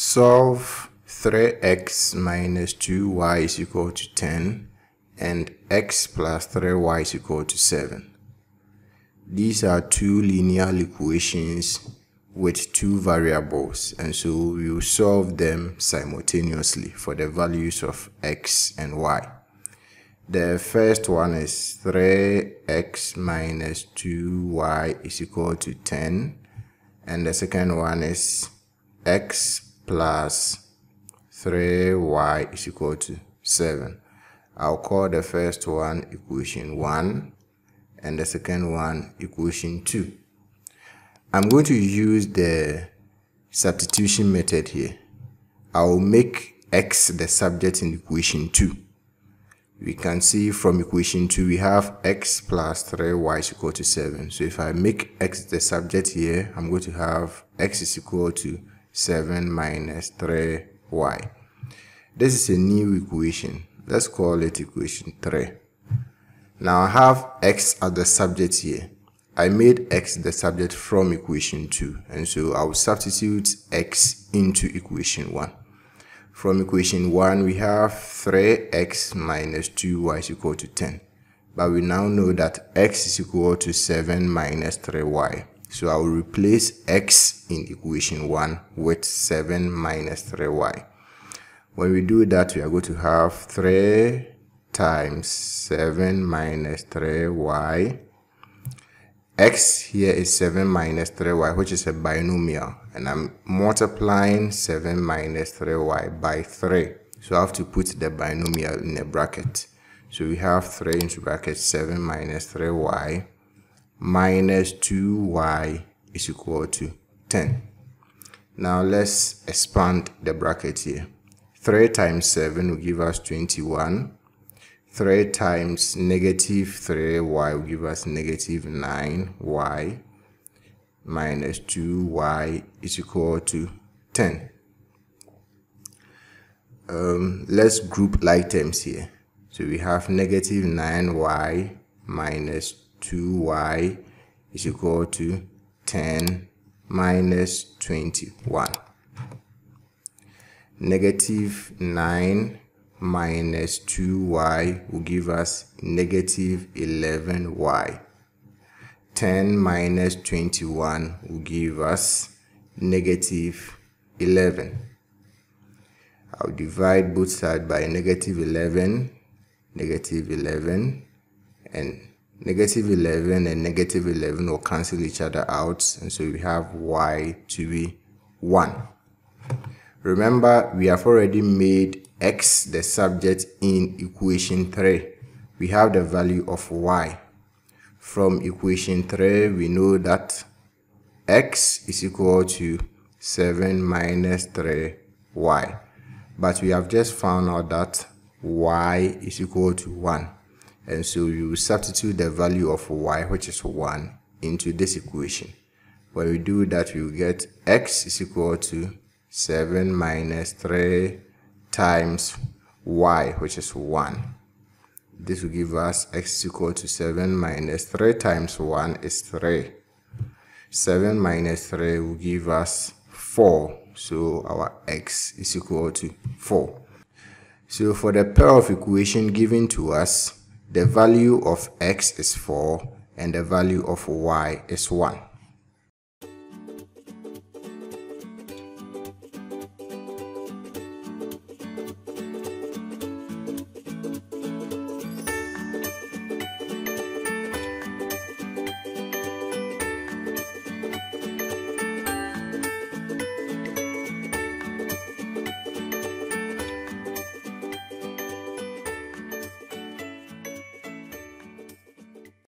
Solve 3x minus 2y is equal to 10 and x plus 3y is equal to 7. These are two linear equations with two variables and so we will solve them simultaneously for the values of x and y. The first one is 3x minus 2y is equal to 10 and the second one is x plus 3y is equal to 7. I'll call the first one equation 1 and the second one equation 2. I'm going to use the substitution method here. I will make x the subject in equation 2. We can see from equation 2 we have x plus 3y is equal to 7. So if I make x the subject here, I'm going to have x is equal to 7 minus 3y. This is a new equation. Let's call it equation 3. Now I have x as the subject here. I made x the subject from equation 2 and so I will substitute x into equation 1. From equation 1 we have 3x minus 2y is equal to 10. But we now know that x is equal to 7 minus 3y. So I will replace x in equation 1 with 7 minus 3y. When we do that, we are going to have 3 times 7 minus 3y. x here is 7 minus 3y, which is a binomial. And I'm multiplying 7 minus 3y by 3. So I have to put the binomial in a bracket. So we have 3 into bracket 7 minus 3y minus 2y is equal to 10. Now let's expand the bracket here. 3 times 7 will give us 21. 3 times negative 3y will give us negative 9y minus 2y is equal to 10. Um, let's group like terms here. So we have negative 9y minus 2y is equal to 10 minus 21. Negative 9 minus 2y will give us negative 11y. 10 minus 21 will give us negative 11. I'll divide both sides by negative 11, negative 11, and negative 11 and negative 11 will cancel each other out and so we have y to be 1 remember we have already made x the subject in equation 3 we have the value of y. From equation 3 we know that x is equal to 7 minus 3y but we have just found out that y is equal to 1 and so you substitute the value of y, which is 1, into this equation. When we do that, we get x is equal to 7 minus 3 times y, which is 1. This will give us x is equal to 7 minus 3 times 1 is 3. 7 minus 3 will give us 4. So our x is equal to 4. So for the pair of equation given to us, the value of x is 4 and the value of y is 1.